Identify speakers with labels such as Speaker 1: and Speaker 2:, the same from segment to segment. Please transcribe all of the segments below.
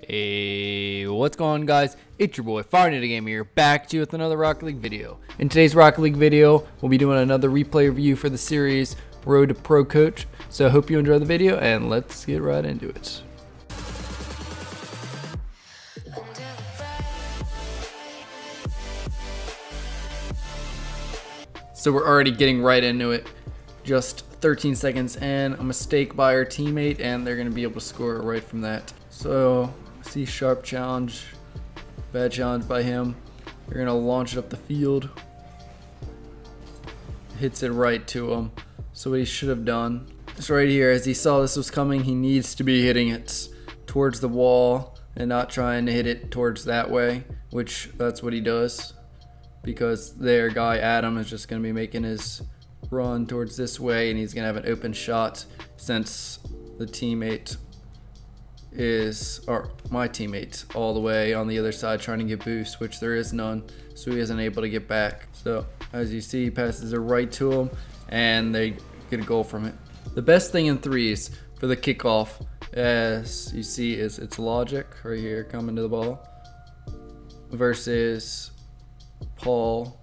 Speaker 1: Hey, what's going on guys? It's your boy Fire Game here, back to you with another Rocket League video. In today's Rocket League video, we'll be doing another replay review for the series Road to Pro Coach. So I hope you enjoy the video and let's get right into it. So we're already getting right into it. Just 13 seconds and a mistake by our teammate and they're going to be able to score right from that. So see sharp challenge, bad challenge by him. You're to launch it up the field. Hits it right to him. So what he should have done is right here as he saw this was coming he needs to be hitting it towards the wall and not trying to hit it towards that way which that's what he does because their guy Adam is just to be making his run towards this way and he's to have an open shot since the teammate is, or my teammate, all the way on the other side trying to get boost, which there is none, so he isn't able to get back. So as you see, he passes it right to him and they get a goal from it. The best thing in threes for the kickoff, as you see, is its logic right here coming to the ball versus Paul.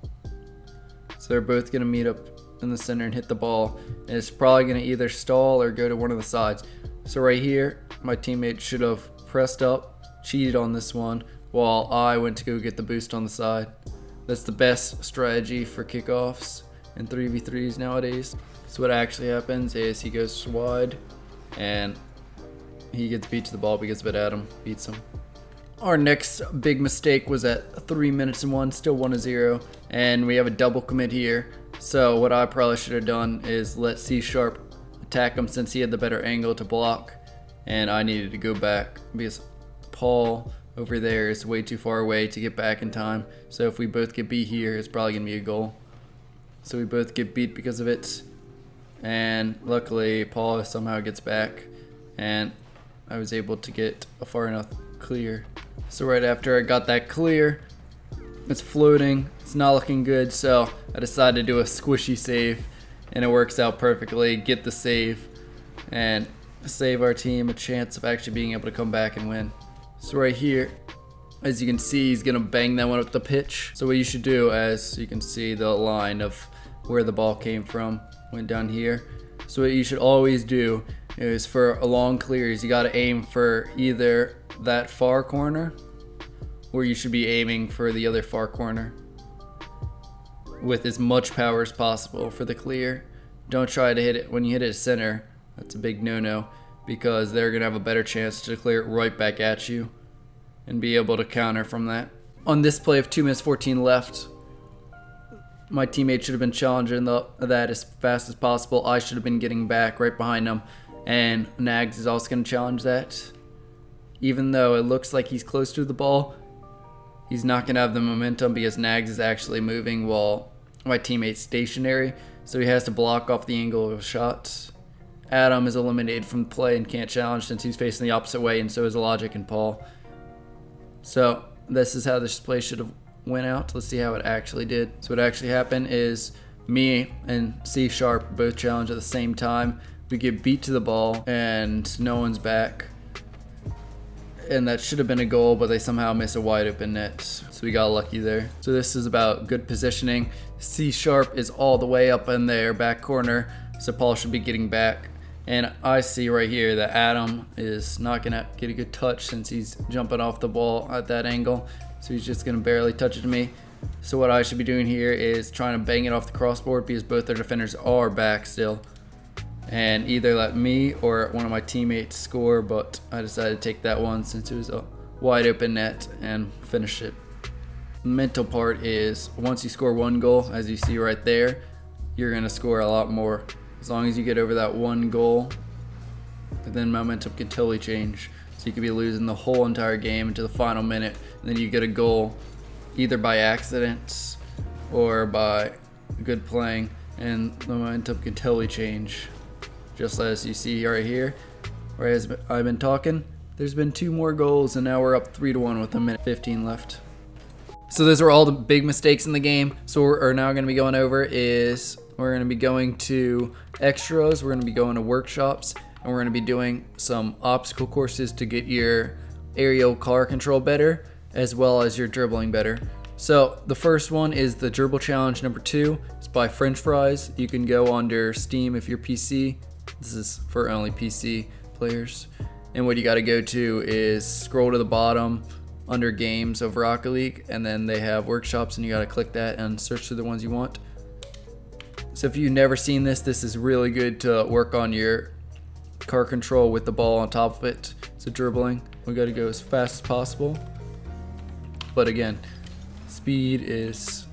Speaker 1: So they're both going to meet up in the center and hit the ball. And it's probably going to either stall or go to one of the sides. So right here, my teammate should have pressed up, cheated on this one, while I went to go get the boost on the side. That's the best strategy for kickoffs and 3v3s nowadays. So what actually happens is he goes wide and he gets beat to the ball because of it Adam beats him. Our next big mistake was at 3 minutes and 1, still 1 to 0, and we have a double commit here. So what I probably should have done is let C Sharp attack him since he had the better angle to block, and I needed to go back because Paul over there is way too far away to get back in time. So if we both get beat here, it's probably going to be a goal. So we both get beat because of it, and luckily Paul somehow gets back, and I was able to get a far enough clear. So right after I got that clear, it's floating, it's not looking good, so I decided to do a squishy save, and it works out perfectly, get the save, and save our team a chance of actually being able to come back and win. So right here, as you can see, he's gonna bang that one up the pitch. So what you should do, as you can see the line of where the ball came from, went down here. So what you should always do is for a long clears, you gotta aim for either that far corner or you should be aiming for the other far corner with as much power as possible for the clear. Don't try to hit it when you hit it center. That's a big no-no because they're going to have a better chance to clear it right back at you and be able to counter from that. On this play of 2 minutes 14 left, my teammate should have been challenging the, that as fast as possible. I should have been getting back right behind him. And Nags is also going to challenge that. Even though it looks like he's close to the ball, he's not going to have the momentum because Nags is actually moving while my teammate's stationary. So he has to block off the angle of shots. Adam is eliminated from the play and can't challenge since he's facing the opposite way, and so is Logic and Paul. So this is how this play should have went out. Let's see how it actually did. So what actually happened is me and C Sharp both challenge at the same time. We get beat to the ball and no one's back and that should have been a goal, but they somehow miss a wide open net. So we got lucky there. So this is about good positioning. C sharp is all the way up in their back corner, so Paul should be getting back. And I see right here that Adam is not gonna get a good touch since he's jumping off the ball at that angle. So he's just gonna barely touch it to me. So what I should be doing here is trying to bang it off the crossboard because both their defenders are back still and either let me or one of my teammates score, but I decided to take that one since it was a wide open net and finish it. Mental part is once you score one goal, as you see right there, you're to score a lot more. As long as you get over that one goal, then momentum can totally change. So you could be losing the whole entire game into the final minute, and then you get a goal either by accident or by good playing, and the momentum can totally change just as you see right here. Whereas I've been talking, there's been two more goals and now we're up 3 to 1 with a minute 15 left. So those are all the big mistakes in the game. So we're now going to be going over is we're going to be going to extras, we're going to be going to workshops, and we're going to be doing some obstacle courses to get your aerial car control better, as well as your dribbling better. So the first one is the dribble challenge number two. It's by French Fries. You can go under Steam if you're PC. This is for only PC players. And what you got to go to is scroll to the bottom under games of Rocket League, and then they have workshops, and you got to click that and search through the ones you want. So if you've never seen this, this is really good to work on your car control with the ball on top of it. So dribbling, we got to go as fast as possible. But again, speed is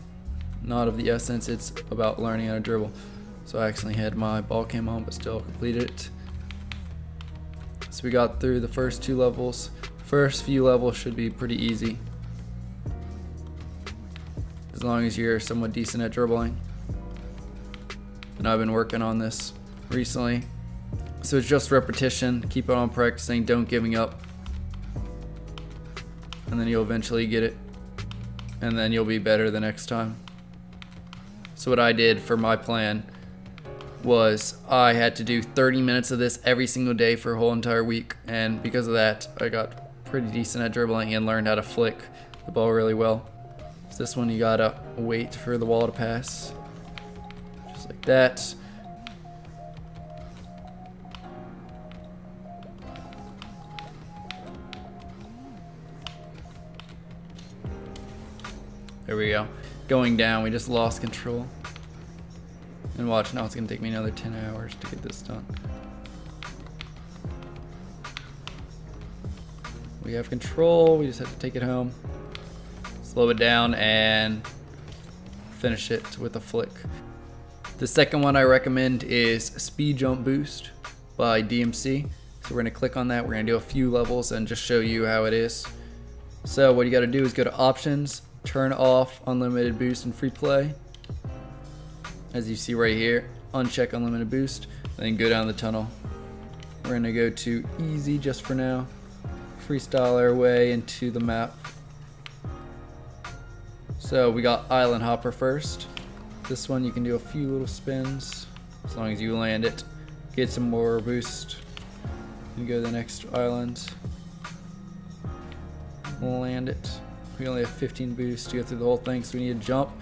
Speaker 1: not of the essence. It's about learning how to dribble. So I accidentally had my ball cam on, but still completed it. So we got through the first two levels. First few levels should be pretty easy. As long as you're somewhat decent at dribbling. I've been working on this recently. So it's just repetition, keep on practicing, don't giving up. And then you'll eventually get it. And then you'll be better the next time. So what I did for my plan was I had to do 30 minutes of this every single day for a whole entire week. And because of that, I got pretty decent at dribbling and learned how to flick the ball really well. So this one you gotta wait for the wall to pass. Just like that. There we go. Going down, we just lost control. And watch, now it's gonna take me another 10 hours to get this done. We have control, we just have to take it home. Slow it down and finish it with a flick. The second one I recommend is Speed Jump Boost by DMC. So we're gonna click on that, we're gonna do a few levels and just show you how it is. So what you gotta do is go to options, turn off unlimited boost and free play. As you see right here, uncheck unlimited boost, then go down the tunnel. We're gonna go to easy just for now freestyle our way into the map. So we got Island Hopper first. This one you can do a few little spins as long as you land it. Get some more boost. And go to the next island. Land it. We only have 15 boost to go through the whole thing, so we need to jump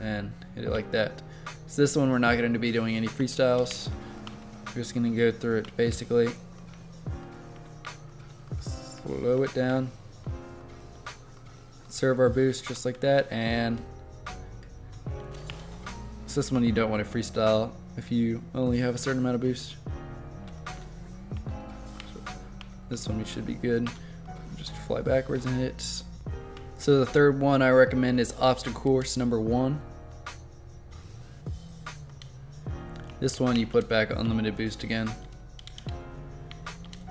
Speaker 1: and hit it like that. So this one we're not going to be doing any freestyles. We're just going to go through it basically slow it down. Serve our boost just like that, and so this one you don't want to freestyle if you only have a certain amount of boost. This one we should be good. Just fly backwards and hit. So the third one I recommend is obstacle course number one. This one you put back unlimited boost again.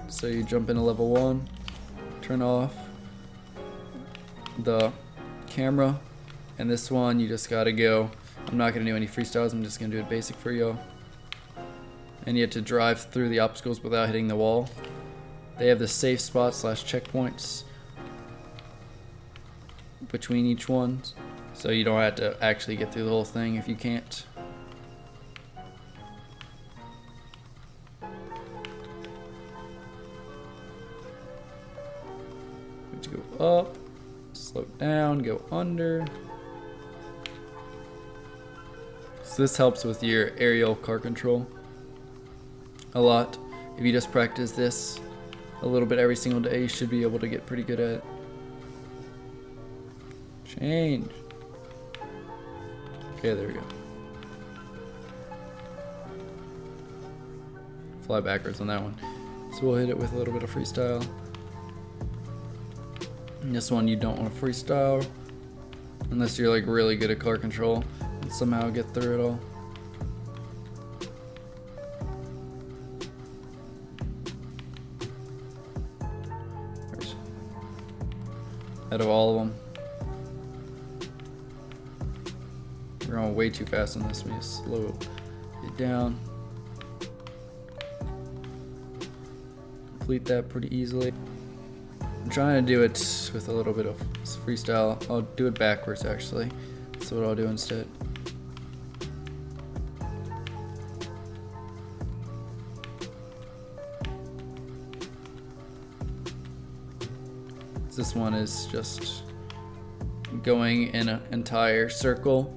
Speaker 1: So you jump into level one, turn off the camera and this one you just gotta go I'm not gonna do any freestyles I'm just gonna do it basic for you and you have to drive through the obstacles without hitting the wall they have the safe spot slash checkpoints between each one so you don't have to actually get through the whole thing if you can't go up, slow down, go under. So this helps with your aerial car control a lot. If you just practice this a little bit every single day, you should be able to get pretty good at it. Change. Okay, there we go. Fly backwards on that one. So we'll hit it with a little bit of freestyle. And this one you don't want to freestyle unless you're like really good at car control and somehow get through it all. Out of all of them. We're going way too fast on this. We just slow it down. Complete that pretty easily. I'm trying to do it with a little bit of freestyle. I'll do it backwards actually. That's what I'll do instead. This one is just going in an entire circle.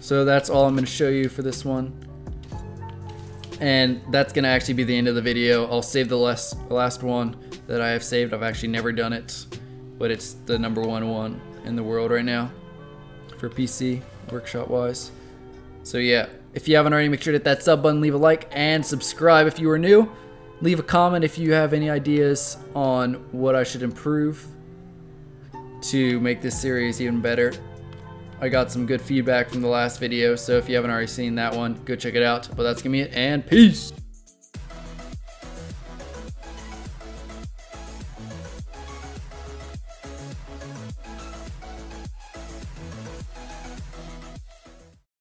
Speaker 1: So that's all I'm going to show you for this one. And that's going to actually be the end of the video. I'll save the last, last one that I have saved. I've actually never done it, but it's the number one one in the world right now for PC workshop wise. So yeah, if you haven't already, make sure to hit that sub button, leave a like, and subscribe if you are new. Leave a comment if you have any ideas on what I should improve to make this series even better. I got some good feedback from the last video, so if you haven't already seen that one, go check it out. But that's gonna be it, and peace!